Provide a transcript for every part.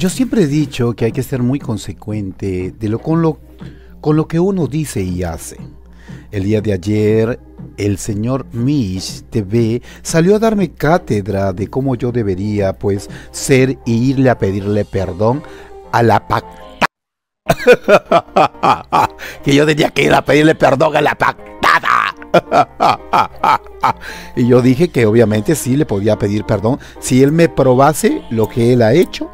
Yo siempre he dicho que hay que ser muy consecuente de lo, con, lo, con lo que uno dice y hace. El día de ayer, el señor Mish TV salió a darme cátedra de cómo yo debería, pues, ser e irle a pedirle perdón a la pactada. que yo tenía que ir a pedirle perdón a la pactada. y yo dije que obviamente sí le podía pedir perdón si él me probase lo que él ha hecho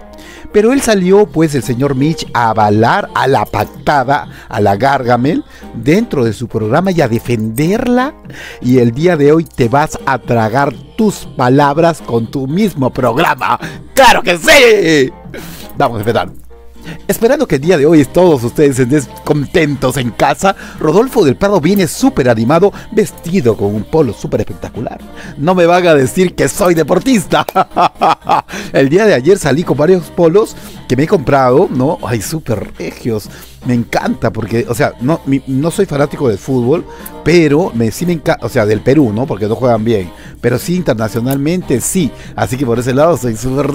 pero él salió, pues, el señor Mitch, a avalar a la pactada, a la Gargamel, dentro de su programa y a defenderla. Y el día de hoy te vas a tragar tus palabras con tu mismo programa. ¡Claro que sí! Vamos a empezar. Esperando que el día de hoy todos ustedes estén contentos en casa, Rodolfo del Prado viene súper animado, vestido con un polo súper espectacular. No me van a decir que soy deportista. el día de ayer salí con varios polos que me he comprado, ¿no? Ay, súper regios. Me encanta porque, o sea, no, no soy fanático del fútbol, pero me, sí me encanta, o sea, del Perú, ¿no? Porque no juegan bien. Pero sí, internacionalmente sí. Así que por ese lado soy súper...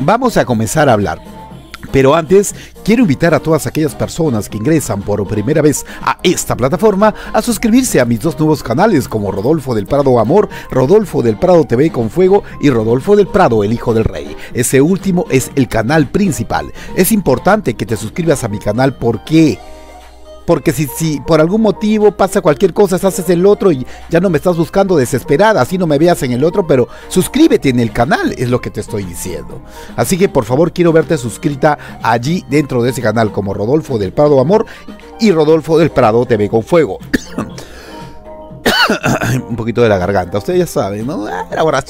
Vamos a comenzar a hablar. Pero antes, quiero invitar a todas aquellas personas que ingresan por primera vez a esta plataforma a suscribirse a mis dos nuevos canales como Rodolfo del Prado Amor, Rodolfo del Prado TV con Fuego y Rodolfo del Prado El Hijo del Rey. Ese último es el canal principal. Es importante que te suscribas a mi canal porque porque si, si por algún motivo pasa cualquier cosa, haces el otro y ya no me estás buscando desesperada, así no me veas en el otro, pero suscríbete en el canal, es lo que te estoy diciendo. Así que por favor quiero verte suscrita allí dentro de ese canal como Rodolfo del Prado Amor y Rodolfo del Prado TV con Fuego. Un poquito de la garganta, ustedes ya saben, ¿no? Ahora,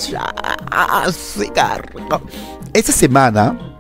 cigarro. Esta semana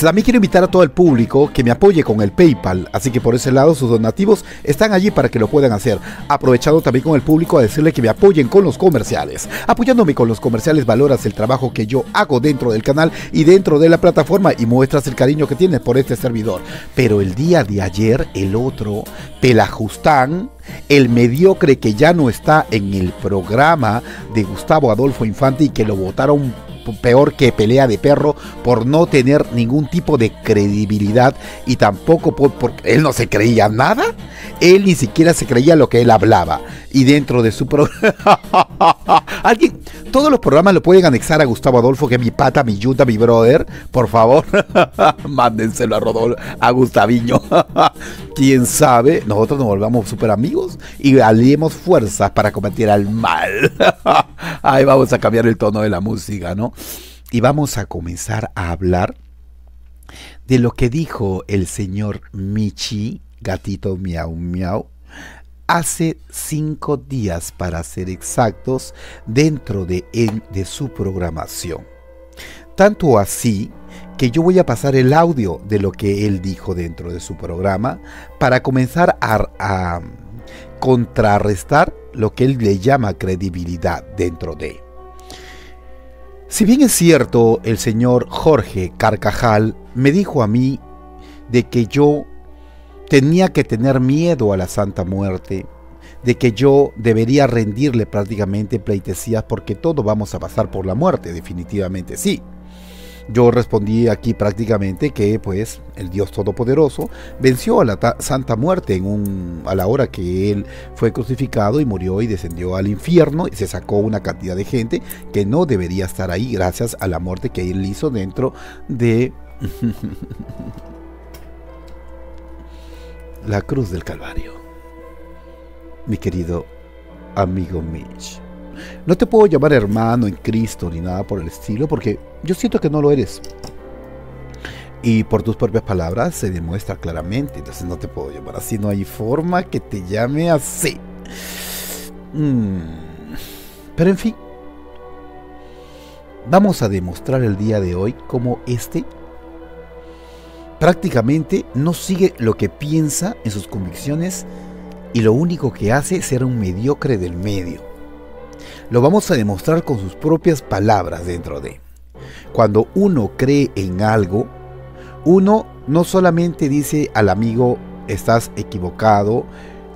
también quiero invitar a todo el público que me apoye con el PayPal, así que por ese lado sus donativos están allí para que lo puedan hacer. Aprovechando también con el público a decirle que me apoyen con los comerciales. Apoyándome con los comerciales valoras el trabajo que yo hago dentro del canal y dentro de la plataforma y muestras el cariño que tienes por este servidor. Pero el día de ayer el otro, Pelajustán, el mediocre que ya no está en el programa de Gustavo Adolfo Infante y que lo votaron peor que pelea de perro por no tener ningún tipo de credibilidad y tampoco porque él no se creía nada. Él ni siquiera se creía lo que él hablaba. Y dentro de su programa... Alguien, todos los programas lo pueden anexar a Gustavo Adolfo, que es mi pata, mi yuta, mi brother. Por favor, mándenselo a Rodolfo, a Gustaviño. Quién sabe, nosotros nos volvamos súper amigos y aliemos fuerzas para combatir al mal. Ahí vamos a cambiar el tono de la música, ¿no? Y vamos a comenzar a hablar de lo que dijo el señor Michi, gatito miau miau, hace cinco días para ser exactos, dentro de, de su programación. Tanto así que yo voy a pasar el audio de lo que él dijo dentro de su programa para comenzar a, a contrarrestar lo que él le llama credibilidad dentro de. Si bien es cierto, el señor Jorge Carcajal me dijo a mí de que yo tenía que tener miedo a la Santa Muerte, de que yo debería rendirle prácticamente pleitesías porque todos vamos a pasar por la muerte, definitivamente sí. Yo respondí aquí prácticamente que pues el Dios Todopoderoso venció a la Santa Muerte en un, a la hora que él fue crucificado y murió y descendió al infierno y se sacó una cantidad de gente que no debería estar ahí gracias a la muerte que él hizo dentro de la cruz del Calvario. Mi querido amigo Mitch. No te puedo llamar hermano en Cristo ni nada por el estilo porque yo siento que no lo eres. Y por tus propias palabras se demuestra claramente. Entonces no te puedo llamar así. No hay forma que te llame así. Mm. Pero en fin. Vamos a demostrar el día de hoy cómo este prácticamente no sigue lo que piensa en sus convicciones y lo único que hace es ser un mediocre del medio. Lo vamos a demostrar con sus propias palabras dentro de. Cuando uno cree en algo, uno no solamente dice al amigo estás equivocado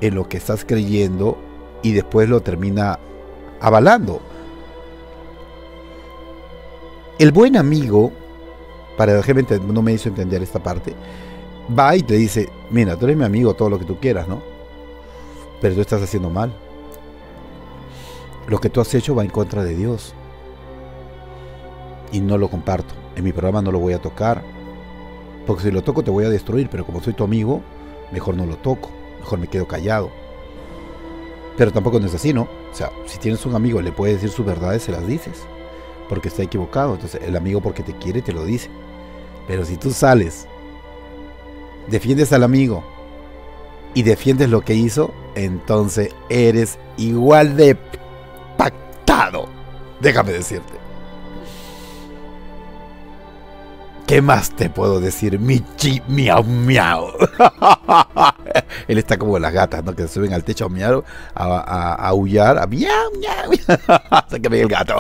en lo que estás creyendo y después lo termina avalando. El buen amigo, para gente no me hizo entender esta parte, va y te dice, mira, tú eres mi amigo, todo lo que tú quieras, ¿no? Pero tú estás haciendo mal. Lo que tú has hecho va en contra de Dios. Y no lo comparto. En mi programa no lo voy a tocar. Porque si lo toco te voy a destruir, pero como soy tu amigo, mejor no lo toco. Mejor me quedo callado. Pero tampoco no es así, ¿no? O sea, si tienes un amigo le puedes decir sus verdades, se las dices. Porque está equivocado. Entonces el amigo porque te quiere te lo dice. Pero si tú sales, defiendes al amigo y defiendes lo que hizo, entonces eres igual de pactado. Déjame decirte. ¿Qué más te puedo decir? Michi, miau, miau. Él está como las gatas, ¿no? Que se suben al techo a miau, a, aullar, a miau, miau. Se que ve el gato.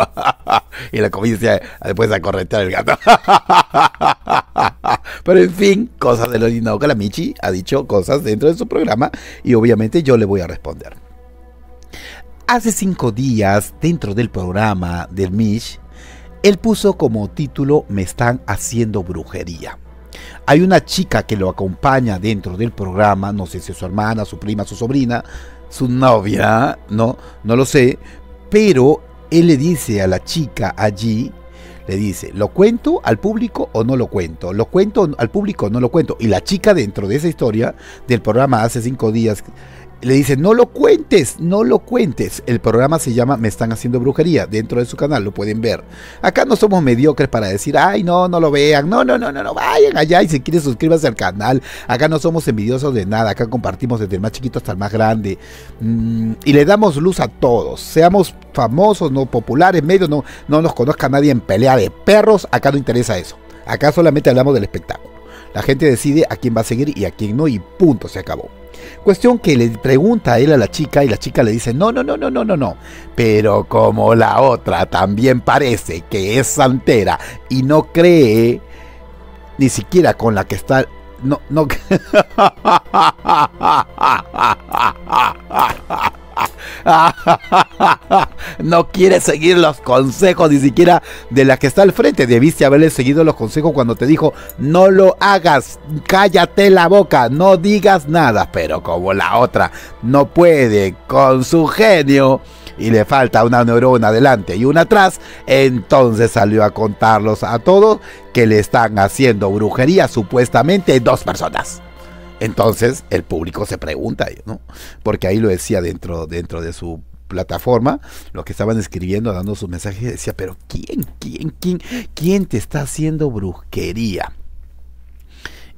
y la comienza después a corretear el gato. Pero en fin, cosas de lo que la Michi ha dicho cosas dentro de su programa y obviamente yo le voy a responder. Hace cinco días, dentro del programa del Michi, él puso como título Me están haciendo brujería. Hay una chica que lo acompaña dentro del programa, no sé si es su hermana, su prima, su sobrina, su novia, no, no lo sé, pero él le dice a la chica allí, le dice, ¿lo cuento al público o no lo cuento? ¿Lo cuento al público o no lo cuento? Y la chica dentro de esa historia del programa hace cinco días le dice, no lo cuentes, no lo cuentes. El programa se llama Me están haciendo brujería. Dentro de su canal lo pueden ver. Acá no somos mediocres para decir, ay, no, no lo vean. No, no, no, no, no, vayan allá y si quieren suscríbanse al canal. Acá no somos envidiosos de nada. Acá compartimos desde el más chiquito hasta el más grande. Mm, y le damos luz a todos. Seamos famosos, no populares, medios, no, no nos conozca nadie en pelea de perros. Acá no interesa eso. Acá solamente hablamos del espectáculo. La gente decide a quién va a seguir y a quién no y punto, se acabó. Cuestión que le pregunta a él a la chica y la chica le dice, no, no, no, no, no, no, no. Pero como la otra también parece que es santera y no cree ni siquiera con la que está... No, no. no quiere seguir los consejos ni siquiera de la que está al frente. Debiste haberle seguido los consejos cuando te dijo, no lo hagas, cállate la boca, no digas nada. Pero como la otra no puede con su genio y le falta una neurona adelante y una atrás, entonces salió a contarlos a todos que le están haciendo brujería supuestamente dos personas. Entonces el público se pregunta, ¿no? Porque ahí lo decía dentro, dentro de su plataforma, lo que estaban escribiendo, dando sus mensajes, decía, pero ¿quién, quién, quién, quién te está haciendo brujería?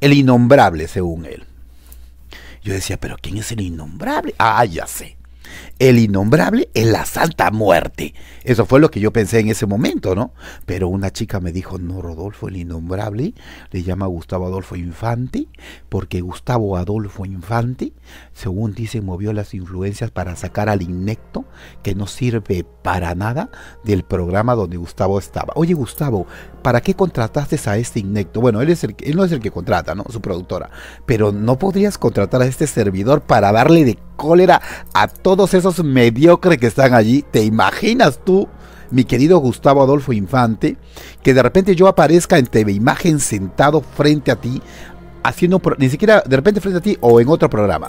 El innombrable, según él. Yo decía, pero ¿quién es el innombrable? Ah, ya sé. El innombrable es la Santa Muerte. Eso fue lo que yo pensé en ese momento, ¿no? Pero una chica me dijo, no, Rodolfo, el innombrable le llama Gustavo Adolfo Infante, porque Gustavo Adolfo Infante, según dice, movió las influencias para sacar al inecto, que no sirve para nada, del programa donde Gustavo estaba. Oye, Gustavo, ¿para qué contrataste a este inecto? Bueno, él, es el, él no es el que contrata, ¿no? Su productora. Pero no podrías contratar a este servidor para darle de cólera a todos esos mediocres que están allí. ¿Te imaginas tú, mi querido Gustavo Adolfo Infante, que de repente yo aparezca en TV Imagen sentado frente a ti haciendo, ni siquiera de repente frente a ti o en otro programa.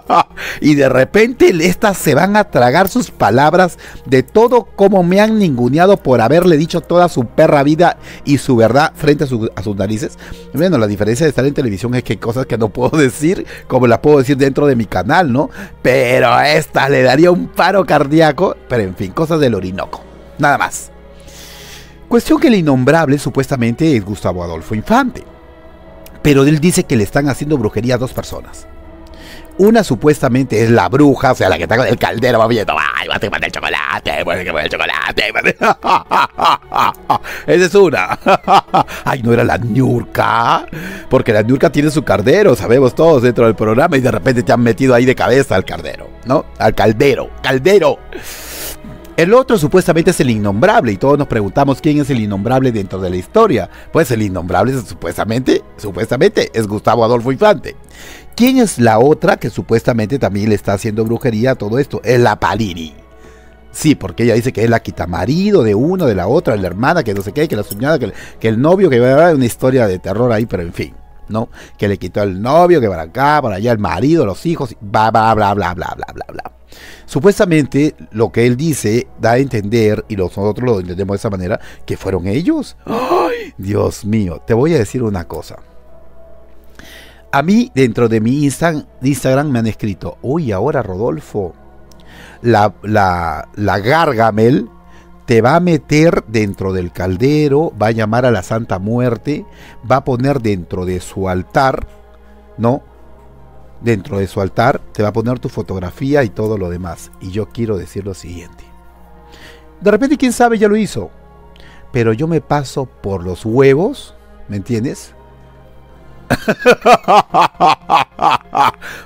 y de repente estas se van a tragar sus palabras de todo como me han ninguneado por haberle dicho toda su perra vida y su verdad frente a, sus narices. Bueno, la diferencia de estar en televisión es que hay cosas que no puedo decir, como las puedo decir dentro de mi canal, ¿no? Pero a esta le daría un paro cardíaco. Pero en fin, cosas del Orinoco. Nada más. Cuestión que el innombrable supuestamente es Gustavo Adolfo Infante. Pero él dice que le están haciendo brujería a dos personas. Una supuestamente es la bruja, o sea, la que está con el caldero va viendo, ay, va a tomar el chocolate, voy a el chocolate. Esa es una. ay, no era la Niurka. Porque la Niurka tiene su caldero, sabemos todos dentro del programa, y de repente te han metido ahí de cabeza al caldero, ¿no? Al caldero, caldero. El otro supuestamente es el innombrable y todos nos preguntamos quién es el innombrable dentro de la historia. Pues el innombrable supuestamente, supuestamente es Gustavo Adolfo Infante. ¿Quién es la otra que supuestamente también le está haciendo brujería a todo esto? Es la Palini. Sí, porque ella dice que es la quita marido de uno, de la otra, de la hermana, que no sé qué, que la soñada, que, que el novio, que va a una historia de terror ahí, pero en fin, ¿no? Que le quitó el novio, que para acá, para allá, el marido, los hijos, bla, bla, bla, bla, bla, bla, bla, bla. Supuestamente lo que él dice da a entender, y nosotros lo entendemos de esa manera, que fueron ellos. ¡Ay! Dios mío, te voy a decir una cosa. A mí, dentro de mi Instagram, me han escrito, uy, ahora Rodolfo, la, la, la Gargamel te va a meter dentro del caldero, va a llamar a la Santa Muerte, va a poner dentro de su altar, ¿no? Dentro de su altar te va a poner tu fotografía y todo lo demás. Y yo quiero decir lo siguiente. De repente, quién sabe, ya lo hizo. Pero yo me paso por los huevos, ¿me entiendes?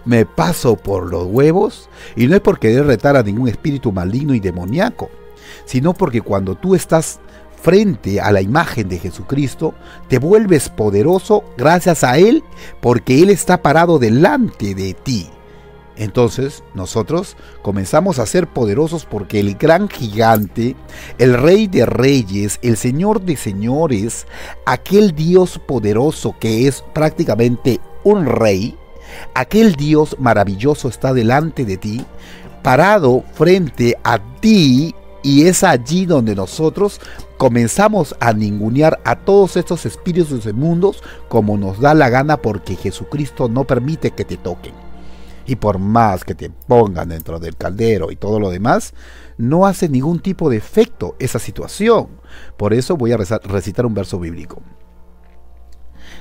me paso por los huevos y no es porque querer retar a ningún espíritu maligno y demoníaco, sino porque cuando tú estás frente a la imagen de Jesucristo, te vuelves poderoso gracias a Él porque Él está parado delante de ti. Entonces nosotros comenzamos a ser poderosos porque el gran gigante, el rey de reyes, el señor de señores, aquel Dios poderoso que es prácticamente un rey, aquel Dios maravilloso está delante de ti, parado frente a ti y es allí donde nosotros comenzamos a ningunear a todos estos espíritus inmundos como nos da la gana porque Jesucristo no permite que te toquen y por más que te pongan dentro del caldero y todo lo demás, no hace ningún tipo de efecto esa situación. Por eso voy a recitar un verso bíblico.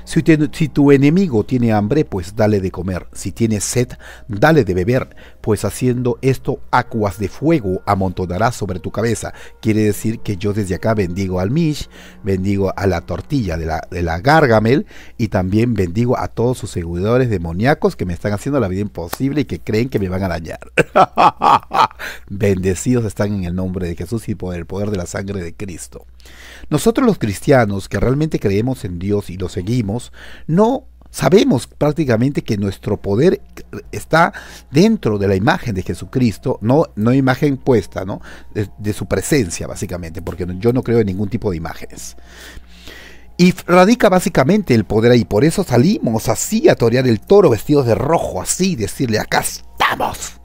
Si, tu enemigo tiene hambre, pues dale de comer. Si tiene sed, dale de beber, pues haciendo esto aguas de fuego amontonará sobre tu cabeza. Quiere decir que yo desde acá bendigo al Mish, bendigo a la tortilla de la, de la Gargamel y también bendigo a todos sus seguidores demoníacos que me están haciendo la vida imposible y que creen que me van a dañar. Bendecidos están en el nombre de Jesús y por el poder de la sangre de Cristo. Nosotros los cristianos que realmente creemos en Dios y lo seguimos, no sabemos prácticamente que nuestro poder está dentro de la imagen de Jesucristo, no, no imagen puesta, ¿no? De, su presencia, básicamente, porque yo no creo en ningún tipo de imágenes. Y radica básicamente el poder ahí. Por eso salimos así a torear el toro vestidos de rojo, así, decirle, acá estamos.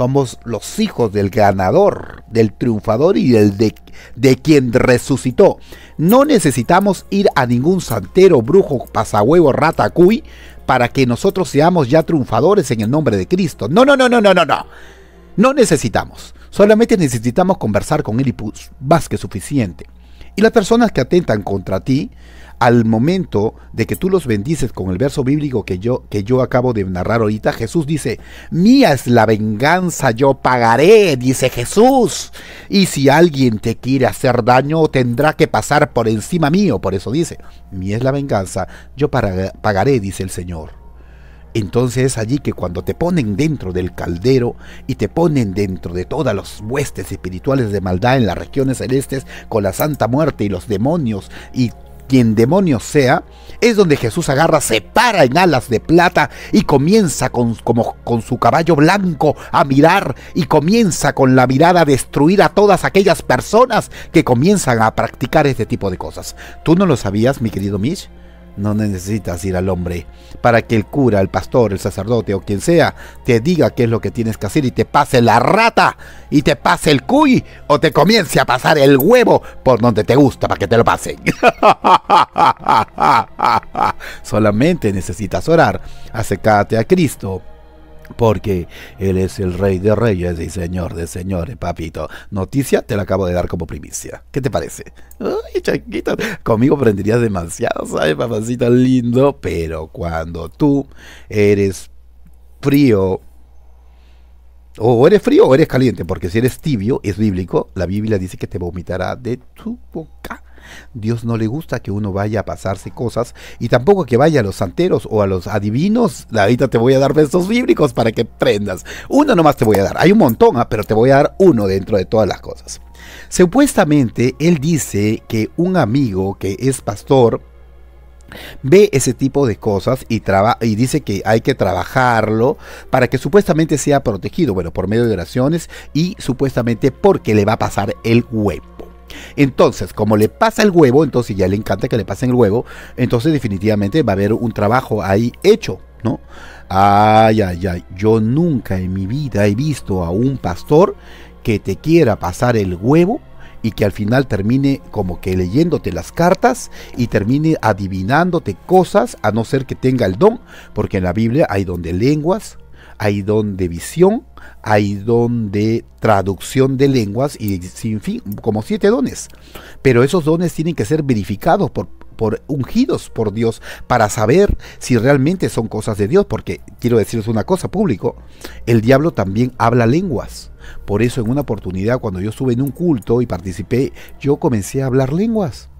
Somos los hijos del ganador, del triunfador y del de, quien resucitó. No necesitamos ir a ningún santero, brujo, pasahuevo, rata, cuy, para que nosotros seamos ya triunfadores en el nombre de Cristo. No, no, no, no, no, no, no. No necesitamos. Solamente necesitamos conversar con Él y pues, más que suficiente. Y las personas que atentan contra ti, al momento de que tú los bendices con el verso bíblico que yo, que yo acabo de narrar ahorita, Jesús dice, mía es la venganza, yo pagaré, dice Jesús. Y si alguien te quiere hacer daño, tendrá que pasar por encima mío. Por eso dice, mía es la venganza, yo pagaré, dice el Señor. Entonces es allí que cuando te ponen dentro del caldero y te ponen dentro de todas las huestes espirituales de maldad en las regiones celestes con la Santa Muerte y los demonios y quien demonio sea, es donde Jesús agarra, se para en alas de plata y comienza con, como, con su caballo blanco a mirar y comienza con la mirada a destruir a todas aquellas personas que comienzan a practicar este tipo de cosas. ¿Tú no lo sabías, mi querido Mish? No necesitas ir al hombre para que el cura, el pastor, el sacerdote o quien sea te diga qué es lo que tienes que hacer y te pase la rata y te pase el cuy o te comience a pasar el huevo por donde te gusta para que te lo pasen. Solamente necesitas orar, acércate a Cristo porque Él es el Rey de Reyes y Señor de Señores, papito. Noticia te la acabo de dar como primicia. ¿Qué te parece? Ay, chiquito, conmigo aprenderías demasiado, ¿sabes, papacito lindo? Pero cuando tú eres frío, o eres frío o eres caliente, porque si eres tibio, es bíblico, la Biblia dice que te vomitará de tu boca. Dios no le gusta que uno vaya a pasarse cosas y tampoco que vaya a los santeros o a los adivinos. Ahorita te voy a dar besos bíblicos para que prendas. Uno nomás te voy a dar. Hay un montón, ¿ah? pero te voy a dar uno dentro de todas las cosas. Supuestamente él dice que un amigo que es pastor ve ese tipo de cosas y, y dice que hay que trabajarlo para que supuestamente sea protegido, bueno, por medio de oraciones y supuestamente porque le va a pasar el huevo. Entonces, como le pasa el huevo, entonces ya le encanta que le pasen el huevo, entonces definitivamente va a haber un trabajo ahí hecho, ¿no? Ay, ay, ay, yo nunca en mi vida he visto a un pastor que te quiera pasar el huevo y que al final termine como que leyéndote las cartas y termine adivinándote cosas a no ser que tenga el don, porque en la Biblia hay don de lenguas, hay don de visión, hay don de traducción de lenguas y sin fin, como siete dones. Pero esos dones tienen que ser verificados por, por ungidos por Dios para saber si realmente son cosas de Dios, porque quiero decirles una cosa público, el diablo también habla lenguas. Por eso en una oportunidad cuando yo estuve en un culto y participé, yo comencé a hablar lenguas.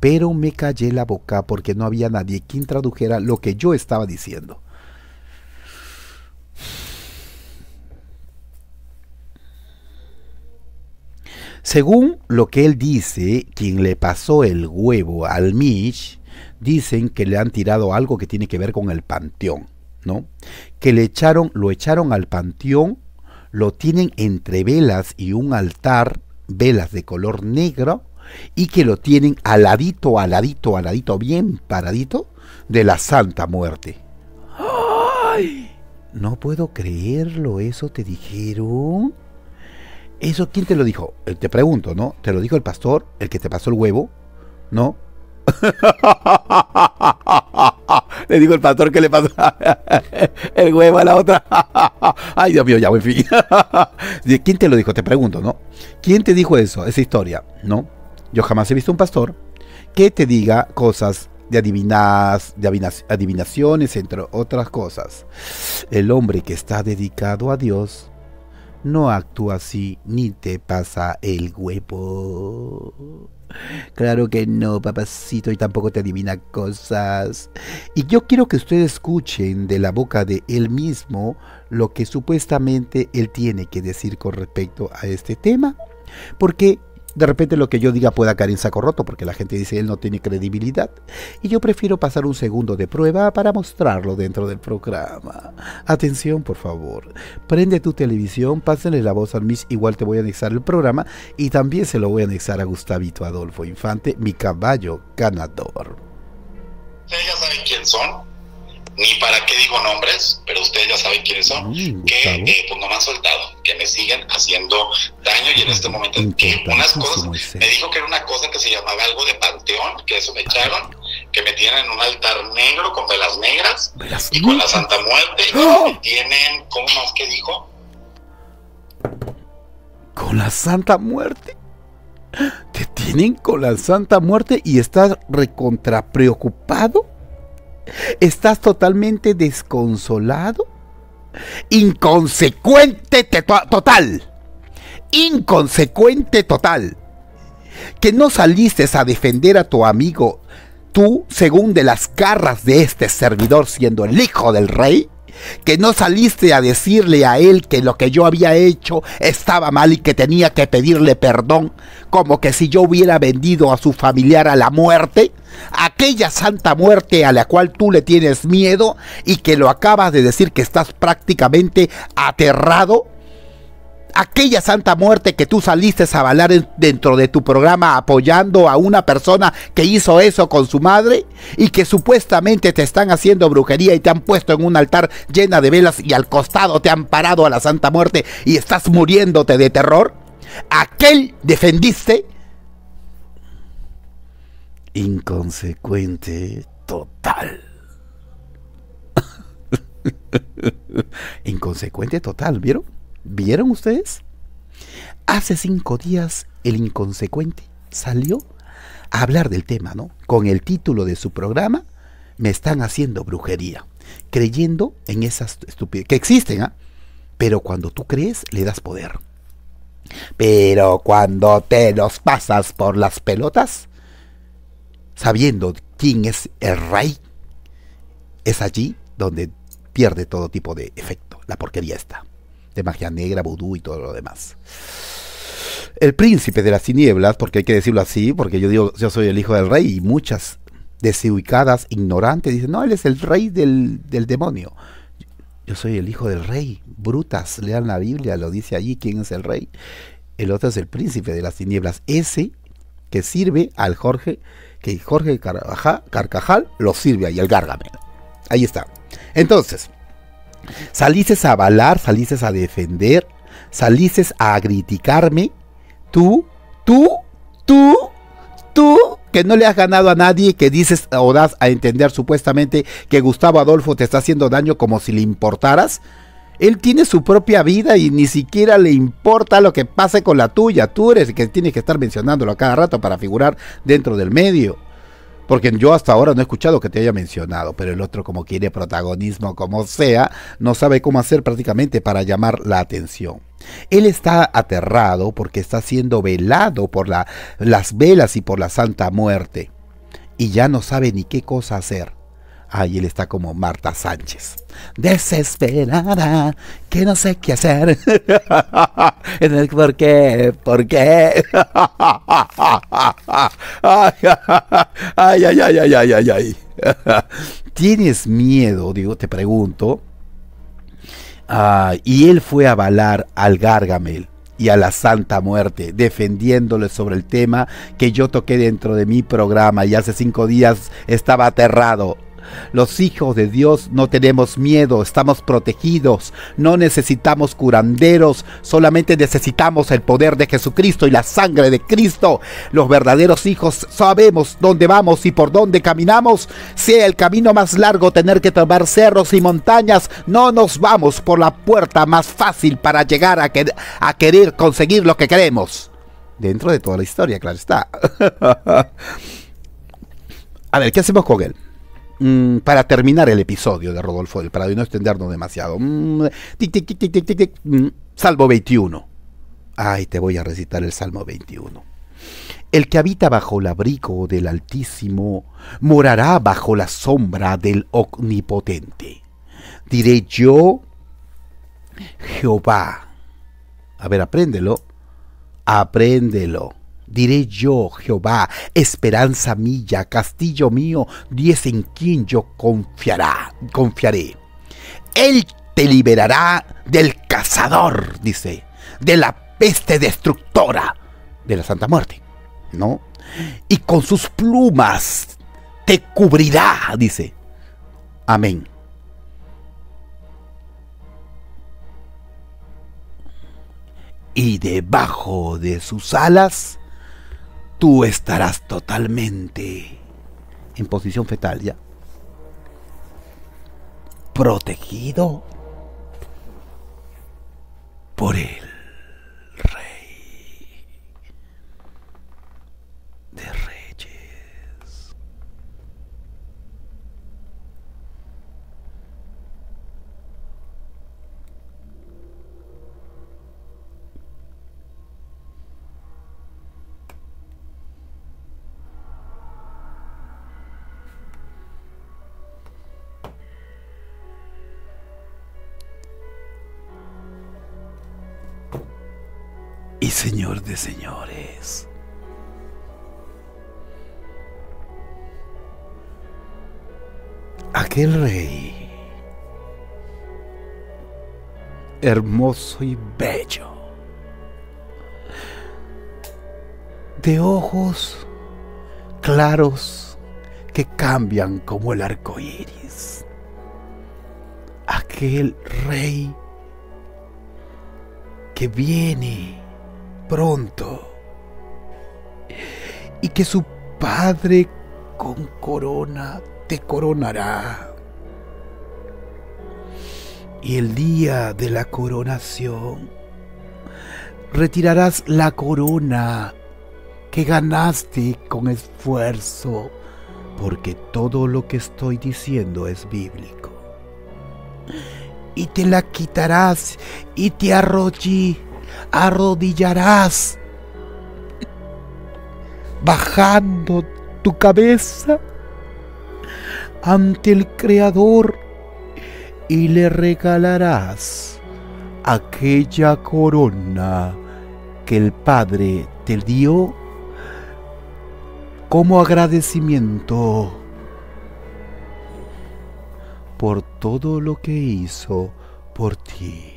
Pero me callé la boca porque no había nadie quien tradujera lo que yo estaba diciendo. Según lo que él dice, quien le pasó el huevo al Mish, dicen que le han tirado algo que tiene que ver con el panteón, ¿no? Que le echaron, lo echaron al panteón, lo tienen entre velas y un altar, velas de color negro, y que lo tienen aladito, aladito, aladito, bien paradito de la Santa Muerte. ¡Ay! No puedo creerlo, eso te dijeron. ¿Eso quién te lo dijo? Eh, te pregunto, ¿no? ¿Te lo dijo el pastor, el que te pasó el huevo? ¿No? le digo el pastor que le pasó el huevo a la otra. Ay, Dios mío, ya, en fin. ¿Quién te lo dijo? Te pregunto, ¿no? ¿Quién te dijo eso, esa historia? ¿No? Yo jamás he visto un pastor que te diga cosas de, adivinas, de adivinaciones, entre otras cosas. El hombre que está dedicado a Dios no actúa así ni te pasa el huevo. Claro que no, papacito, y tampoco te adivina cosas. Y yo quiero que ustedes escuchen de la boca de él mismo lo que supuestamente él tiene que decir con respecto a este tema. Porque de repente lo que yo diga pueda caer en saco roto porque la gente dice él no tiene credibilidad. Y yo prefiero pasar un segundo de prueba para mostrarlo dentro del programa. Atención, por favor. Prende tu televisión, pásenle la voz al Miss, igual te voy a anexar el programa y también se lo voy a anexar a Gustavito Adolfo Infante, mi caballo ganador. Ya saben quién son ni para qué digo nombres, pero ustedes ya saben quiénes son, que eh, pues no me han soltado, que me siguen haciendo daño y en este momento que unas cosas, me dijo que era una cosa que se llamaba algo de panteón, que eso me echaron, que me tienen en un altar negro con velas negras y con la Santa Muerte, y ¡Oh! me tienen, ¿cómo más que dijo? Con la Santa Muerte. Te tienen con la Santa Muerte y estás recontra preocupado ¿Estás totalmente desconsolado? Inconsecuente total. Inconsecuente total. Que no saliste a defender a tu amigo, tú, según de las garras de este servidor siendo el hijo del rey que no saliste a decirle a él que lo que yo había hecho estaba mal y que tenía que pedirle perdón, como que si yo hubiera vendido a su familiar a la muerte, aquella santa muerte a la cual tú le tienes miedo y que lo acabas de decir que estás prácticamente aterrado, aquella santa muerte que tú saliste a avalar dentro de tu programa apoyando a una persona que hizo eso con su madre y que supuestamente te están haciendo brujería y te han puesto en un altar llena de velas y al costado te han parado a la santa muerte y estás muriéndote de terror, aquel defendiste inconsecuente total. inconsecuente total, ¿vieron? ¿Vieron ustedes? Hace cinco días el inconsecuente salió a hablar del tema, ¿no? Con el título de su programa, Me están haciendo brujería, creyendo en esas estupideces, que existen, ¿ah? Pero cuando tú crees, le das poder. Pero cuando te los pasas por las pelotas, sabiendo quién es el rey, es allí donde pierde todo tipo de efecto. La porquería está de magia negra, vudú y todo lo demás. El príncipe de las tinieblas, porque hay que decirlo así, porque yo digo, yo soy el hijo del rey y muchas desubicadas, ignorantes, dicen, no, él es el rey del, del demonio. Yo soy el hijo del rey. Brutas, lean la Biblia, lo dice allí quién es el rey. El otro es el príncipe de las tinieblas. Ese que sirve al Jorge, que Jorge Carcajal lo sirve ahí, el Gargamel. Ahí está. Entonces, salices a avalar, salices a defender, salices a criticarme, tú, tú, tú, tú, que no le has ganado a nadie, que dices o das a entender supuestamente que Gustavo Adolfo te está haciendo daño como si le importaras. Él tiene su propia vida y ni siquiera le importa lo que pase con la tuya. Tú eres el que tiene que estar mencionándolo a cada rato para figurar dentro del medio. Porque yo hasta ahora no he escuchado que te haya mencionado, pero el otro como quiere protagonismo como sea, no sabe cómo hacer prácticamente para llamar la atención. Él está aterrado porque está siendo velado por la, las velas y por la Santa Muerte. Y ya no sabe ni qué cosa hacer. Ahí él está como Marta Sánchez. Desesperada, que no sé qué hacer. ¿Por qué? ¿Por qué? Ay, ay, ay, ay, ay, ay, ay. ¿Tienes miedo? Digo, te pregunto. Ah, y él fue a avalar al Gargamel y a la Santa Muerte, defendiéndole sobre el tema que yo toqué dentro de mi programa y hace cinco días estaba aterrado los hijos de Dios no tenemos miedo, estamos protegidos, no necesitamos curanderos, solamente necesitamos el poder de Jesucristo y la sangre de Cristo. Los verdaderos hijos sabemos dónde vamos y por dónde caminamos. Sea el camino más largo tener que tomar cerros y montañas, no nos vamos por la puerta más fácil para llegar a, a querer conseguir lo que queremos. Dentro de toda la historia, claro está. a ver, ¿qué hacemos con él? Mm, para terminar el episodio de Rodolfo del Prado y no extendernos demasiado. Mm, mm, Salmo 21. Ay, te voy a recitar el Salmo 21. El que habita bajo el abrigo del Altísimo morará bajo la sombra del Omnipotente. Diré yo, Jehová. A ver, apréndelo. Apréndelo Diré yo, Jehová, esperanza mía, castillo mío, diez en quien yo confiará, confiaré. Él te liberará del cazador, dice, de la peste destructora de la Santa Muerte, ¿no? Y con sus plumas te cubrirá, dice. Amén. Y debajo de sus alas tú estarás totalmente en posición fetal ya. Protegido por él. Y Señor de señores. Aquel rey, hermoso y bello, de ojos claros que cambian como el arco iris. Aquel rey que viene pronto y que su Padre con corona te coronará. Y el día de la coronación retirarás la corona que ganaste con esfuerzo, porque todo lo que estoy diciendo es bíblico. Y te la quitarás y te arrollí arrodillarás, bajando tu cabeza ante el Creador y le regalarás aquella corona que el Padre te dio como agradecimiento por todo lo que hizo por ti.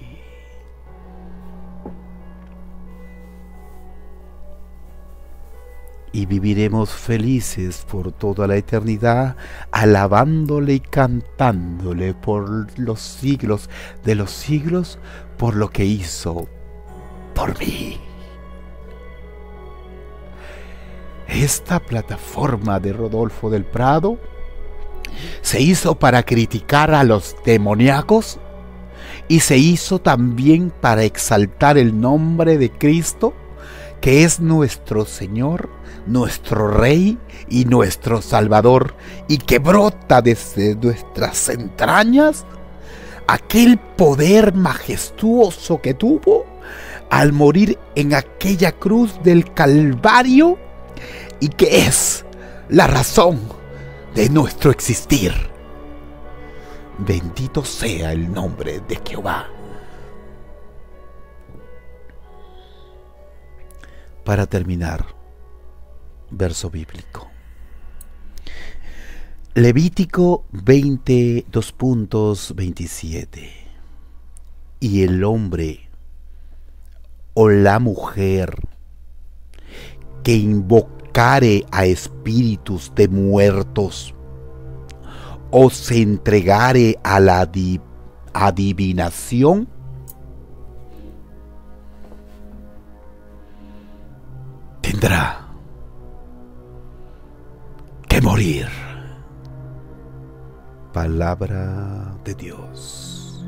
Y viviremos felices por toda la eternidad, alabándole y cantándole por los siglos de los siglos, por lo que hizo por mí. Esta plataforma de Rodolfo del Prado se hizo para criticar a los demoníacos y se hizo también para exaltar el nombre de Cristo, que es nuestro Señor nuestro Rey y nuestro Salvador, y que brota desde nuestras entrañas aquel poder majestuoso que tuvo al morir en aquella cruz del Calvario y que es la razón de nuestro existir. Bendito sea el nombre de Jehová. Para terminar, verso bíblico. Levítico 22.27 Y el hombre o la mujer que invocare a espíritus de muertos o se entregare a la adivinación, tendrá morir. Palabra de Dios.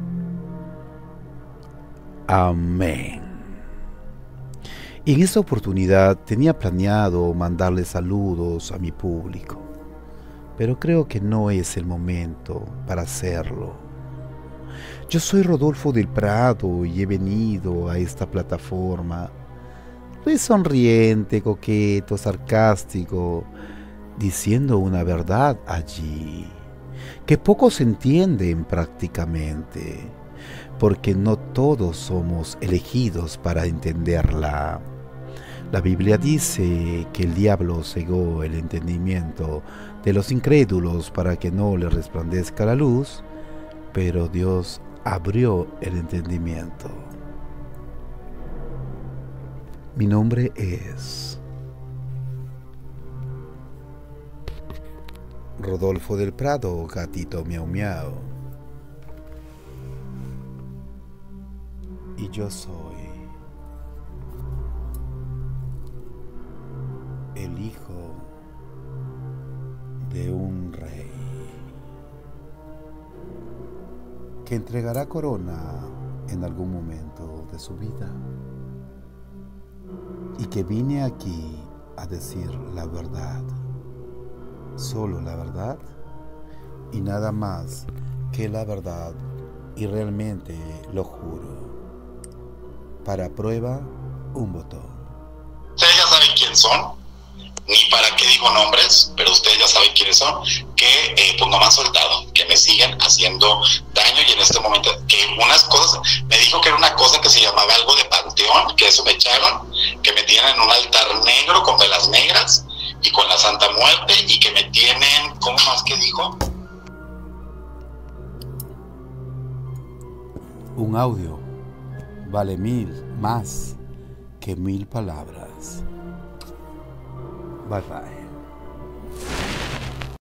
Amén. en esta oportunidad tenía planeado mandarle saludos a mi público, pero creo que no es el momento para hacerlo. Yo soy Rodolfo del Prado y he venido a esta plataforma. Soy sonriente, coqueto, sarcástico, diciendo una verdad allí que pocos entienden prácticamente, porque no todos somos elegidos para entenderla. La Biblia dice que el diablo cegó el entendimiento de los incrédulos para que no le resplandezca la luz, pero Dios abrió el entendimiento. Mi nombre es Rodolfo del Prado, gatito miau miau. Y yo soy el hijo de un rey que entregará corona en algún momento de su vida y que vine aquí a decir la verdad solo la verdad y nada más que la verdad y realmente lo juro. Para prueba, un botón. Ustedes ya saben quién son, ni para qué digo nombres, pero ustedes ya saben quiénes son, que eh, pues no me que me siguen haciendo daño y en este momento que unas cosas, me dijo que era una cosa que se llamaba algo de panteón, que eso me echaron, que me tienen en un altar negro con velas negras y con la Santa Muerte y que me tienen, ¿cómo más que dijo? Un audio vale mil más que mil palabras. Bye bye.